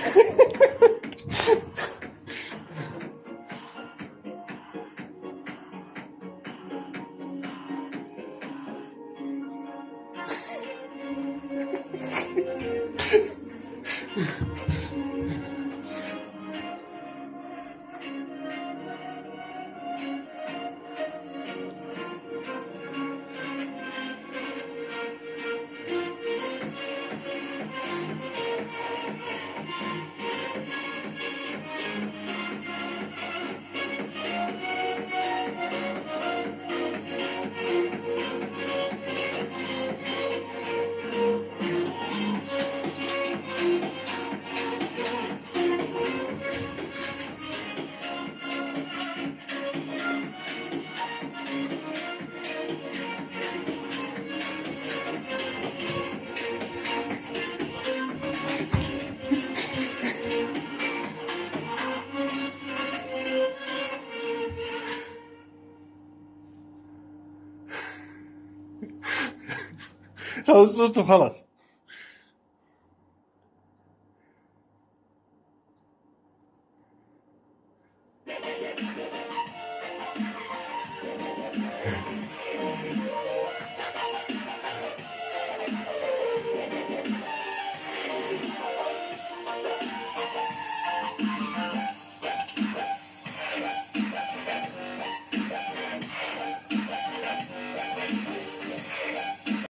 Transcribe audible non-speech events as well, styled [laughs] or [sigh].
Yeah. [laughs] خلصت اسطورته خلاص.